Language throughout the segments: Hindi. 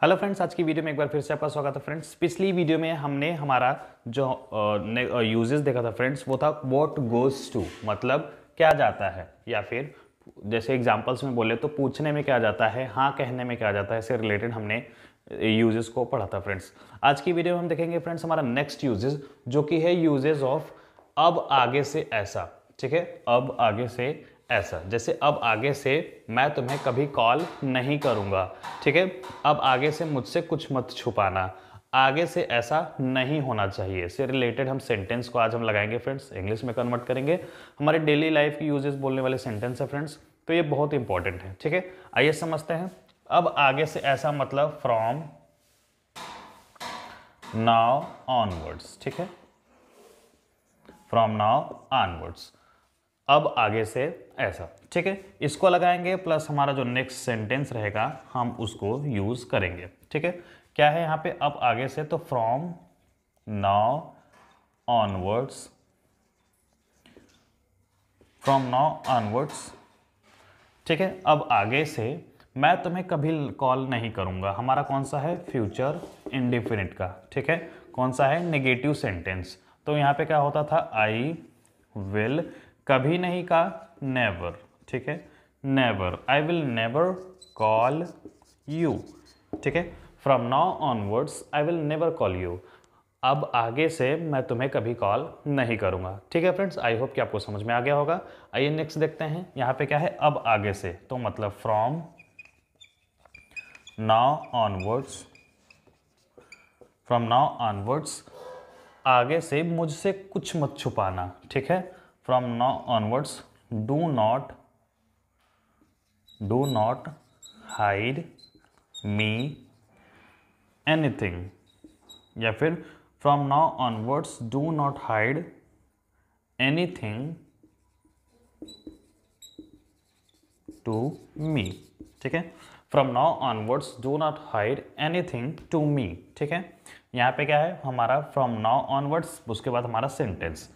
हेलो फ्रेंड्स, आज की वीडियो में एक बार फिर से आपका स्वागत है फ्रेंड्स। पिछली वीडियो में हमने हमारा जो यूजेस देखा था फ्रेंड्स, वो था वॉट गोज टू मतलब क्या जाता है, या फिर जैसे एग्जांपल्स में बोले तो पूछने में क्या जाता है हाँ कहने में क्या जाता है, इससे रिलेटेड हमने यूजेस को पढ़ा था फ्रेंड्स। आज की वीडियो में हम देखेंगे फ्रेंड्स हमारा नेक्स्ट यूजेस जो कि है यूजेस ऑफ़ अब आगे से ऐसा, ठीक है? अब आगे से ऐसा, जैसे अब आगे से मैं तुम्हें कभी कॉल नहीं करूँगा, ठीक है? अब आगे से मुझसे कुछ मत छुपाना। आगे से ऐसा नहीं होना चाहिए। इससे रिलेटेड हम सेंटेंस को आज हम लगाएँगे फ्रेंड्स इंग्लिश में कन्वर्ट करेंगे। हमारे डेली लाइफ की यूजेस बोलने वाले सेंटेंस है फ्रेंड्स तो ये बहुत इंपॉर्टेंट है, ठीक है? आइए समझते हैं। अब आगे से ऐसा मतलब फ्रॉम नाउ ऑनवर्ड्स ठीक है? फ्रॉम नाउ ऑनवर्ड्स अब आगे से ऐसा, ठीक है? इसको लगाएँगे प्लस हमारा जो नेक्स्ट सेंटेंस रहेगा, हम उसको यूज़ करेंगे, ठीक है? क्या है यहाँ पे? अब आगे से तो from now onwards from now onwards ठीक है? अब आगे से मैं तुम्हें कभी कॉल नहीं करूँगा। हमारा कौन सा है? फ्यूचर इंडिफिनिट का, ठीक है? कौन सा है? नेगेटिव सेंटेंस तो यहाँ पे क्या होता था? आई विल कभी नहीं कहा नेवर ठीक है? Never I will never call you ठीक है? From now onwards I will never call you अब आगे से मैं तुम्हें कभी कॉल नहीं करूँगा। ठीक है फ्रेंड्स आई होप कि आपको समझ में आ गया होगा। आइए नेक्स्ट देखते हैं। यहाँ पे क्या है? अब आगे से। तो मतलब from now onwards from now onwards आगे से मुझसे कुछ मत छुपाना। ठीक है? From now onwards do not do not hide me anything या फिर from now onwards do not hide anything to me ठीक है from now onwards do not hide anything to me ठीक है यहाँ पे क्या है हमारा फ्रॉम नाउ ऑनवर्ड्स उसके बाद हमारा सेंटेंस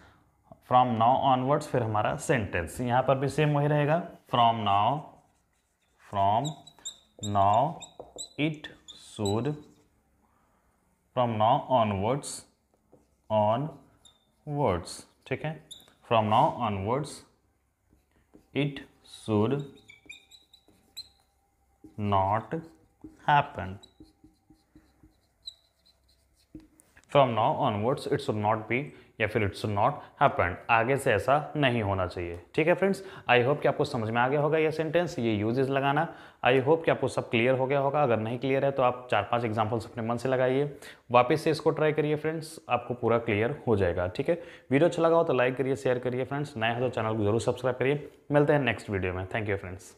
फ्रॉम नाउ ऑनवर्ड्स फिर हमारा सेंटेंस यहाँ पर भी सेम वही रहेगा। From now from now it should from now onwards onwards ठीक है? From now onwards it should not happen from now onwards it should not be या फिर इट्स नॉट हैपन आगे से ऐसा नहीं होना चाहिए। ठीक है फ्रेंड्स? आई होप कि आपको समझ में आ गया होगा ये सेंटेंस ये यूजेस लगाना। आई होप कि आपको सब क्लियर हो गया होगा। अगर नहीं क्लियर है तो आप चार पाँच एग्जाम्पल्स अपने मन से लगाइए। वापस से इसको ट्राई करिए फ्रेंड्स। आपको पूरा क्लियर हो जाएगा। ठीक है? वीडियो अच्छा लगा हो तो लाइक करिए शेयर करिए फ्रेंड्स। नए हो तो चैनल को ज़रूर सब्सक्राइब करिए। मिलते हैं नेक्स्ट वीडियो में। Thank you friends